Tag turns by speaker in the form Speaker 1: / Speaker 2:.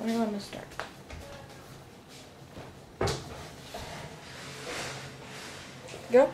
Speaker 1: Tell me when to start. Go.